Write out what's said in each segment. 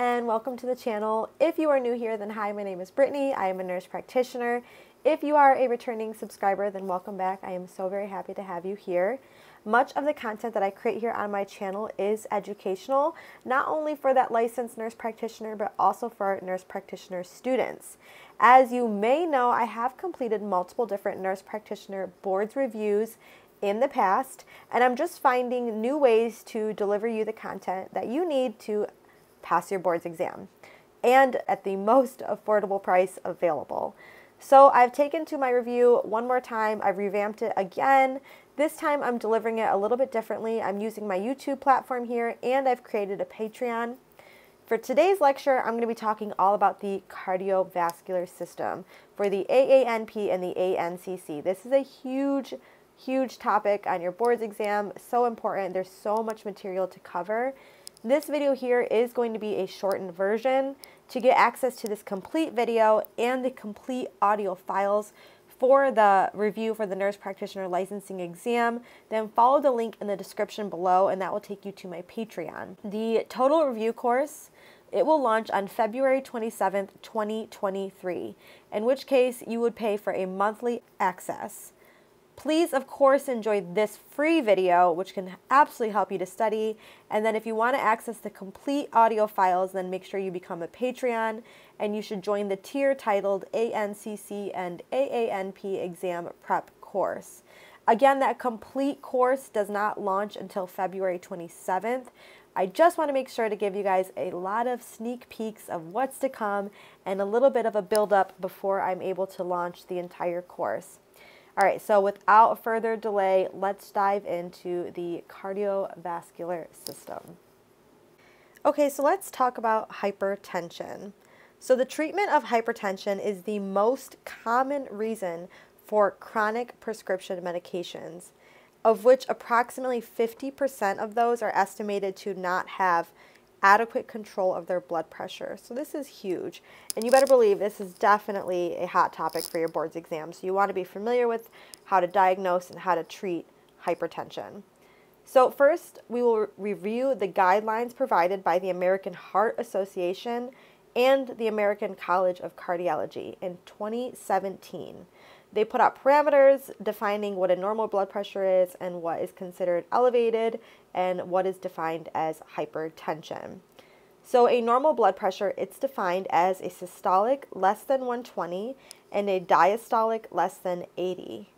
and welcome to the channel. If you are new here, then hi, my name is Brittani. I am a nurse practitioner. If you are a returning subscriber, then welcome back. I am so very happy to have you here. Much of the content that I create here on my channel is educational, not only for that licensed nurse practitioner, but also for nurse practitioner students. As you may know, I have completed multiple different nurse practitioner boards reviews in the past, and I'm just finding new ways to deliver you the content that you need to pass your boards exam and at the most affordable price available. So I've taken to my review one more time, I've revamped it again. This time I'm delivering it a little bit differently. I'm using my YouTube platform here and I've created a Patreon. For today's lecture, I'm going to be talking all about the cardiovascular system for the AANP and the ANCC. This is a huge huge topic on your boards exam, so important. There's so much material to cover. This video here is going to be a shortened version. To get access to this complete video and the complete audio files for the review for the nurse practitioner licensing exam, then follow the link in the description below and that will take you to my Patreon. The total review course it will launch on February 27th, 2023, in which case you would pay for a monthly access. Please, of course, enjoy this free video, which can absolutely help you to study. And then if you want to access the complete audio files, then make sure you become a Patreon and you should join the tier titled ANCC and AANP exam prep course. Again, that complete course does not launch until February 27th. I just want to make sure to give you guys a lot of sneak peeks of what's to come and a little bit of a build up before I'm able to launch the entire course. All right, so without further delay, let's dive into the cardiovascular system. Okay, so let's talk about hypertension. So the treatment of hypertension is the most common reason for chronic prescription medications, of which approximately 50% of those are estimated to not have adequate control of their blood pressure. So this is huge. And you better believe this is definitely a hot topic for your board's exam. So you want to be familiar with how to diagnose and how to treat hypertension. So first, we will review the guidelines provided by the American Heart Association and the American College of Cardiology in 2017. They put out parameters defining what a normal blood pressure is and what is considered elevated and what is defined as hypertension. So a normal blood pressure, it's defined as a systolic less than 120 and a diastolic less than 80.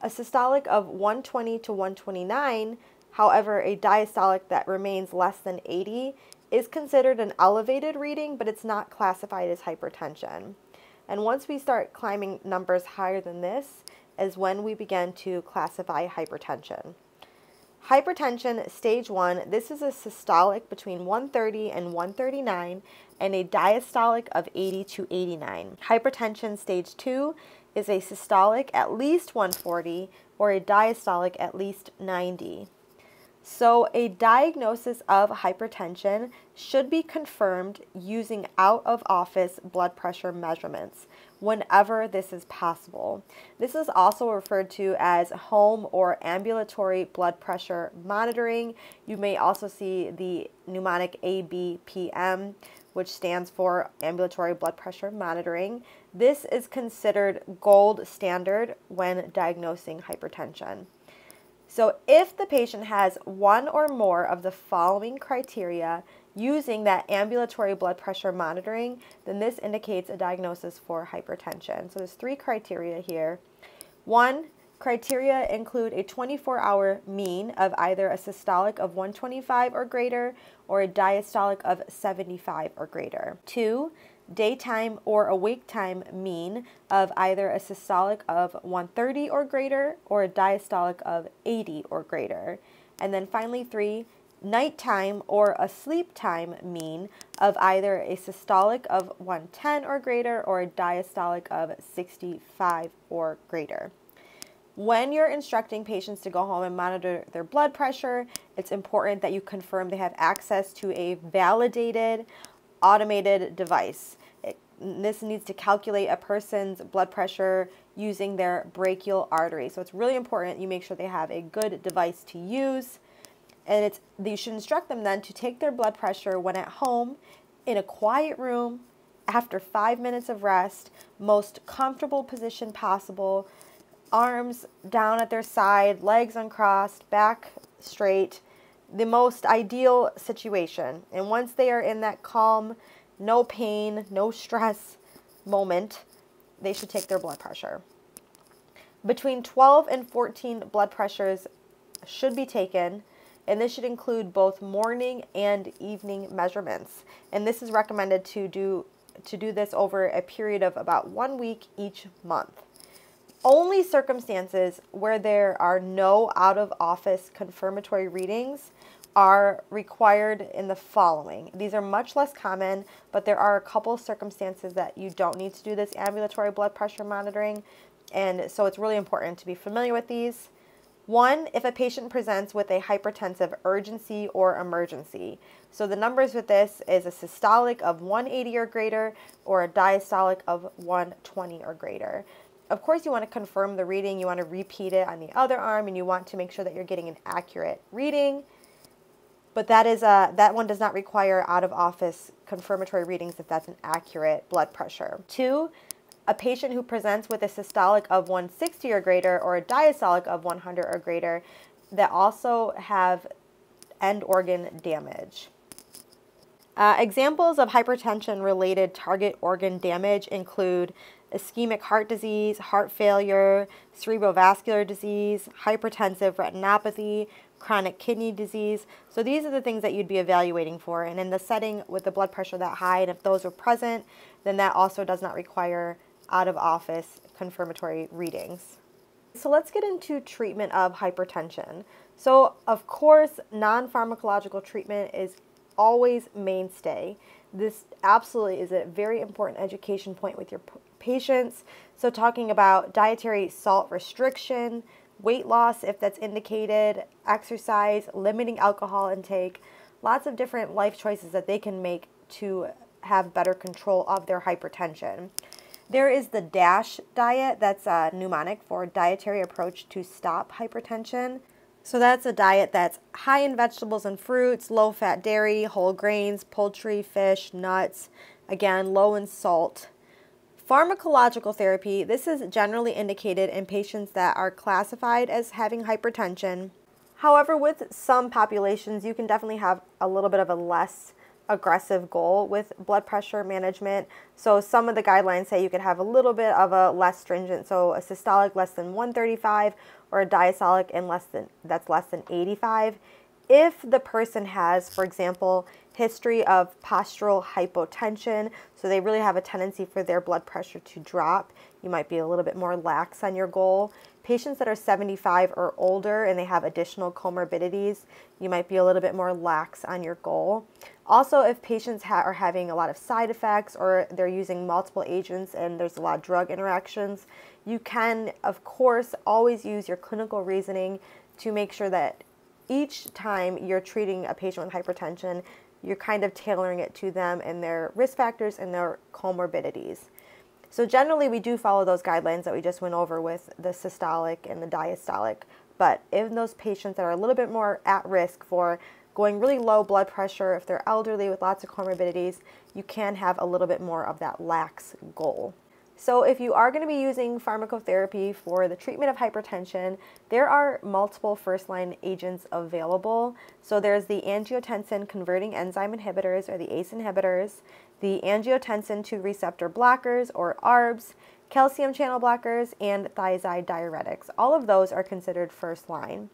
A systolic of 120 to 129, however, a diastolic that remains less than 80 is considered an elevated reading, but it's not classified as hypertension. And once we start climbing numbers higher than this is when we begin to classify hypertension. Hypertension stage 1, this is a systolic between 130 and 139 and a diastolic of 80 to 89. Hypertension stage 2 is a systolic at least 140 or a diastolic at least 90. So, a diagnosis of hypertension should be confirmed using out of office blood pressure measurements whenever this is possible. This is also referred to as home or ambulatory blood pressure monitoring. You may also see the mnemonic ABPM, which stands for ambulatory blood pressure monitoring. This is considered gold standard when diagnosing hypertension. So if the patient has one or more of the following criteria using that ambulatory blood pressure monitoring, then this indicates a diagnosis for hypertension. So there's three criteria here. One, criteria include a 24-hour mean of either a systolic of 125 or greater or a diastolic of 75 or greater. Two, daytime or awake time mean of either a systolic of 130 or greater or a diastolic of 80 or greater. And then finally, three, nighttime or a sleep time mean of either a systolic of 110 or greater or a diastolic of 65 or greater. When you're instructing patients to go home and monitor their blood pressure, it's important that you confirm they have access to a validated automated device. It, this needs to calculate a person's blood pressure using their brachial artery. So it's really important you make sure they have a good device to use. And it's you should instruct them then to take their blood pressure when at home in a quiet room after five minutes of rest, most comfortable position possible, arms down at their side, legs uncrossed, back straight, the most ideal situation. And once they are in that calm, no pain, no stress moment, they should take their blood pressure. Between 12 and 14 blood pressures should be taken, and this should include both morning and evening measurements. And this is recommended to do to do this over a period of about 1 week each month. Only circumstances where there are no out of office confirmatory readings are required in the following. These are much less common, but there are a couple circumstances that you don't need to do this ambulatory blood pressure monitoring. And so it's really important to be familiar with these. One, if a patient presents with a hypertensive urgency or emergency. So the numbers with this is a systolic of 180 or greater or a diastolic of 120 or greater. Of course, you want to confirm the reading, you want to repeat it on the other arm, and you want to make sure that you're getting an accurate reading. But that is a, that one does not require out of office confirmatory readings if that's an accurate blood pressure. Two, a patient who presents with a systolic of 160 or greater or a diastolic of 100 or greater that also have end organ damage. Uh, examples of hypertension related target organ damage include ischemic heart disease, heart failure, cerebrovascular disease, hypertensive retinopathy, chronic kidney disease. So these are the things that you'd be evaluating for. And in the setting with the blood pressure that high, and if those are present, then that also does not require out of office confirmatory readings. So let's get into treatment of hypertension. So of course, non-pharmacological treatment is always mainstay. This absolutely is a very important education point with your patients. So talking about dietary salt restriction, weight loss if that's indicated, exercise, limiting alcohol intake, lots of different life choices that they can make to have better control of their hypertension. There is the DASH diet, that's a mnemonic for dietary approach to stop hypertension. So that's a diet that's high in vegetables and fruits, low fat dairy, whole grains, poultry, fish, nuts, again, low in salt. Pharmacological therapy, this is generally indicated in patients that are classified as having hypertension. However, with some populations, you can definitely have a little bit of a less aggressive goal with blood pressure management. So some of the guidelines say you could have a little bit of a less stringent, so a systolic less than 135 or a diastolic and less than that's less than 85. If the person has, for example, history of postural hypotension, so they really have a tendency for their blood pressure to drop, you might be a little bit more lax on your goal. Patients that are 75 or older and they have additional comorbidities, you might be a little bit more lax on your goal. Also, if patients ha are having a lot of side effects or they're using multiple agents and there's a lot of drug interactions, you can, of course, always use your clinical reasoning to make sure that each time you're treating a patient with hypertension, you're kind of tailoring it to them and their risk factors and their comorbidities. So generally, we do follow those guidelines that we just went over with the systolic and the diastolic. But in those patients that are a little bit more at risk for going really low blood pressure, if they're elderly with lots of comorbidities, you can have a little bit more of that lax goal. So if you are going to be using pharmacotherapy for the treatment of hypertension, there are multiple first-line agents available. So there's the angiotensin converting enzyme inhibitors or the ACE inhibitors, the angiotensin 2 receptor blockers or ARBs, calcium channel blockers, and thiazide diuretics. All of those are considered first line.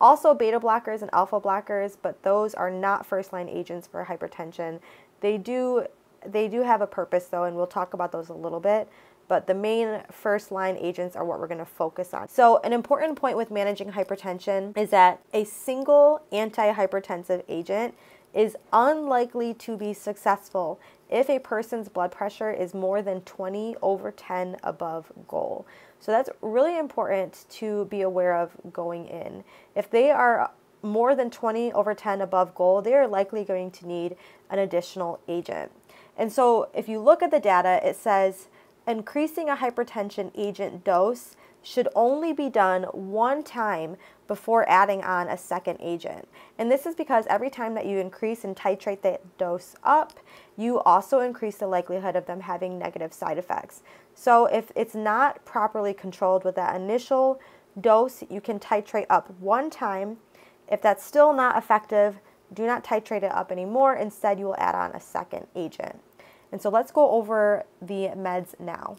Also beta blockers and alpha blockers, but those are not first line agents for hypertension. They do they do have a purpose though, and we'll talk about those a little bit. But the main first line agents are what we're going to focus on. So, an important point with managing hypertension is that a single antihypertensive agent is unlikely to be successful if a person's blood pressure is more than 20 over 10 above goal. So that's really important to be aware of going in. If they are more than 20 over 10 above goal, they are likely going to need an additional agent. And so if you look at the data, it says increasing a hypertension agent dose should only be done one time before adding on a second agent. And this is because every time that you increase and titrate the dose up, you also increase the likelihood of them having negative side effects. So if it's not properly controlled with that initial dose, you can titrate up one time. If that's still not effective, do not titrate it up anymore. Instead, you will add on a second agent. And so let's go over the meds now.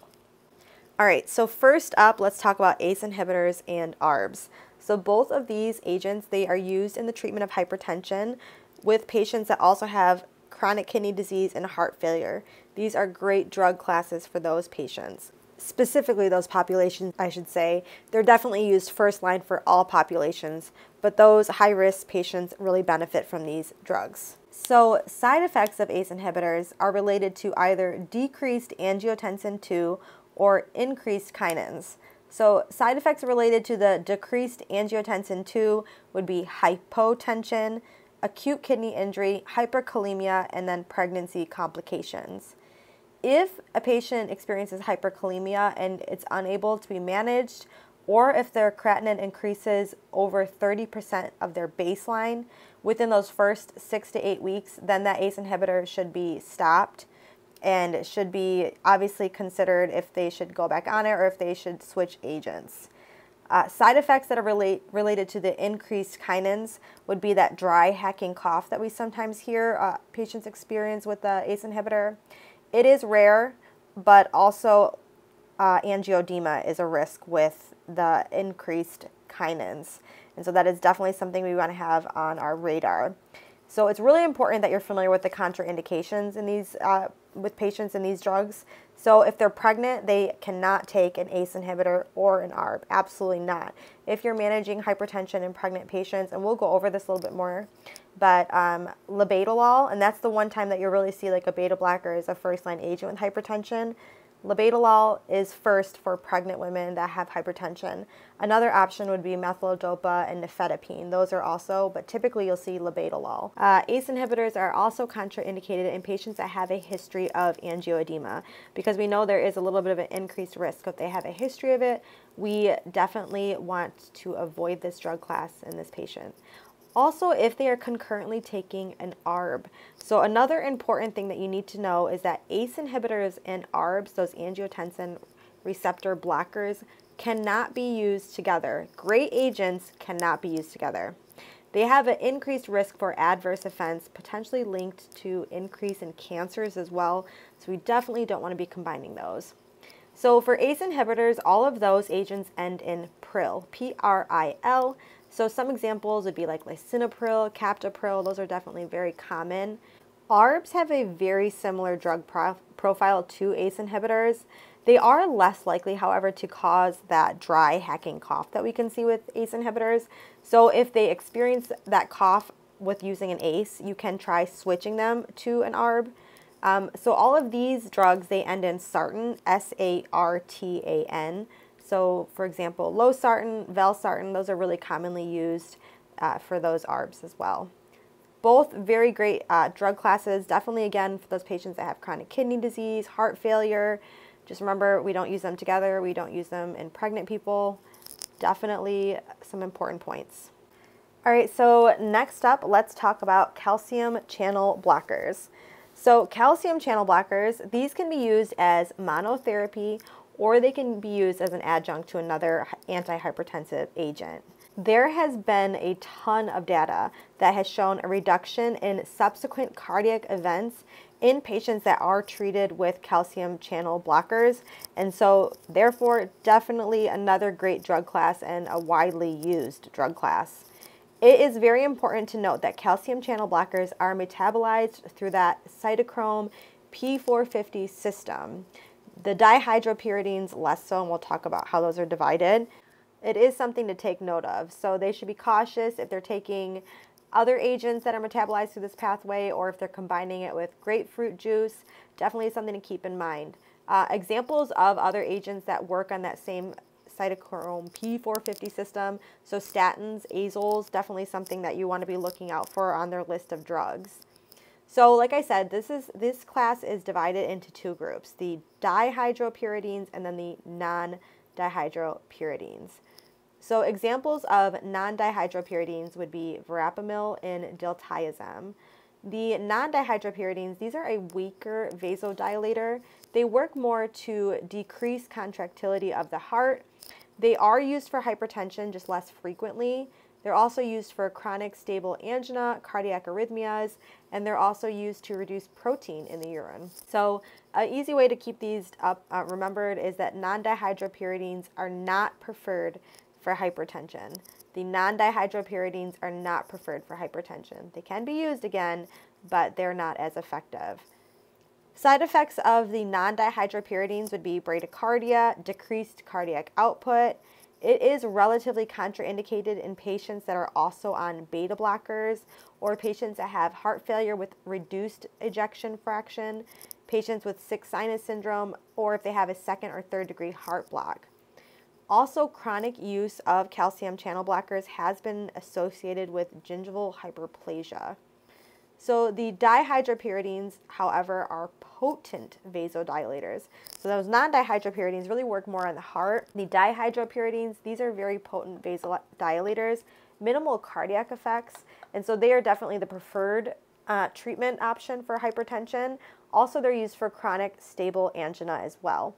All right, so first up, let's talk about ACE inhibitors and ARBs. So both of these agents, they are used in the treatment of hypertension with patients that also have chronic kidney disease and heart failure. These are great drug classes for those patients. Specifically, those populations, I should say, they're definitely used first line for all populations, but those high risk patients really benefit from these drugs. So, side effects of ACE inhibitors are related to either decreased angiotensin 2 or increased kinins. So side effects related to the decreased angiotensin 2 would be hypotension, acute kidney injury, hyperkalemia, and then pregnancy complications. If a patient experiences hyperkalemia and it's unable to be managed, or if their creatinine increases over 30% of their baseline within those first six to eight weeks, then that ACE inhibitor should be stopped and should be obviously considered if they should go back on it or if they should switch agents. Uh, side effects that are relate, related to the increased kinins would be that dry hacking cough that we sometimes hear uh, patients experience with the ACE inhibitor. It is rare, but also uh, angioedema is a risk with the increased kinins. And so that is definitely something we want to have on our radar. So it's really important that you're familiar with the contraindications in these uh, with patients in these drugs. So if they're pregnant, they cannot take an ACE inhibitor or an ARB. Absolutely not. If you're managing hypertension in pregnant patients, and we'll go over this a little bit more, but um, labetalol, and that's the one time that you really see like a beta blocker as a first line agent with hypertension. Labetalol is first for pregnant women that have hypertension. Another option would be methyl-dopa and nifedipine. Those are also, but typically you'll see labetalol. Uh, ACE inhibitors are also contraindicated in patients that have a history of angioedema because we know there is a little bit of an increased risk. If they have a history of it, we definitely want to avoid this drug class in this patient. Also, if they are concurrently taking an ARB. So another important thing that you need to know is that ACE inhibitors and ARBs, those angiotensin receptor blockers, cannot be used together. Great agents cannot be used together. They have an increased risk for adverse events, potentially linked to increase in cancers as well. So we definitely don't want to be combining those. So for ACE inhibitors, all of those agents end in pril, P-R-I-L. So some examples would be like lisinopril, captopril. Those are definitely very common. ARBs have a very similar drug pro profile to ACE inhibitors. They are less likely, however, to cause that dry hacking cough that we can see with ACE inhibitors. So if they experience that cough with using an ACE, you can try switching them to an ARB. Um, so all of these drugs, they end in sartan, S-A-R-T-A-N. So for example, losartan, valsartan, those are really commonly used uh, for those ARBs as well. Both very great uh, drug classes, definitely again for those patients that have chronic kidney disease, heart failure. Just remember, we don't use them together. We don't use them in pregnant people. Definitely some important points. All right, so next up, let's talk about calcium channel blockers. So calcium channel blockers, these can be used as monotherapy or they can be used as an adjunct to another antihypertensive agent. There has been a ton of data that has shown a reduction in subsequent cardiac events in patients that are treated with calcium channel blockers. And so, therefore, definitely another great drug class and a widely used drug class. It is very important to note that calcium channel blockers are metabolized through that cytochrome P450 system. The dihydropyridines less so, and we'll talk about how those are divided. It is something to take note of. So they should be cautious if they're taking other agents that are metabolized through this pathway or if they're combining it with grapefruit juice. Definitely something to keep in mind. Uh, examples of other agents that work on that same cytochrome P450 system. So statins, azoles, definitely something that you want to be looking out for on their list of drugs. So like I said, this is this class is divided into two groups, the dihydropyridines and then the non dihydropyridines. So examples of non-dihydropyridines would be verapamil and diltiazem. The non-dihydropyridines, these are a weaker vasodilator. They work more to decrease contractility of the heart. They are used for hypertension, just less frequently. They're also used for chronic stable angina, cardiac arrhythmias, and they're also used to reduce protein in the urine. So an easy way to keep these up uh, remembered is that non-dihydropyridines are not preferred for hypertension. The non-dihydropyridines are not preferred for hypertension. They can be used again, but they're not as effective. Side effects of the non-dihydropyridines would be bradycardia, decreased cardiac output. It is relatively contraindicated in patients that are also on beta blockers or patients that have heart failure with reduced ejection fraction, patients with sick sinus syndrome, or if they have a second or third degree heart block. Also, chronic use of calcium channel blockers has been associated with gingival hyperplasia. So the dihydropyridines, however, are potent vasodilators. So those non-dihydropyridines really work more on the heart. The dihydropyridines, these are very potent vasodilators, minimal cardiac effects, and so they are definitely the preferred uh, treatment option for hypertension. Also, they're used for chronic stable angina as well.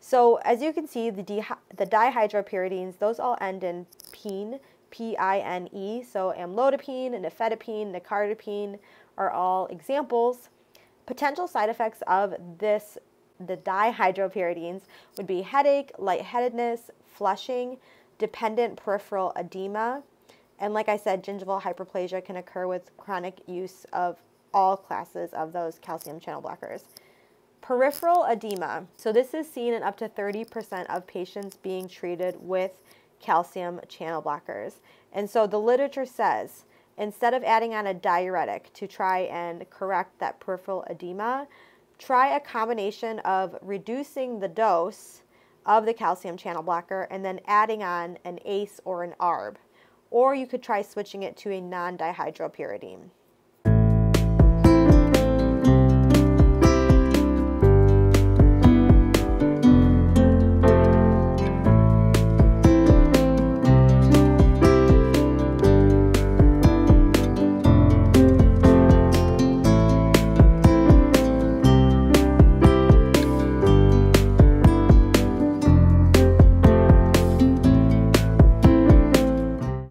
So as you can see, the, the dihydropyridines, those all end in pine, P-I-N-E. So amlodipine, nifedipine, nicardipine are all examples. Potential side effects of this, the dihydropyridines would be headache, lightheadedness, flushing, dependent peripheral edema, and like I said, gingival hyperplasia can occur with chronic use of all classes of those calcium channel blockers. Peripheral edema. So this is seen in up to 30% of patients being treated with calcium channel blockers. And so the literature says instead of adding on a diuretic to try and correct that peripheral edema, try a combination of reducing the dose of the calcium channel blocker and then adding on an ACE or an ARB. Or you could try switching it to a non-dihydropyridine.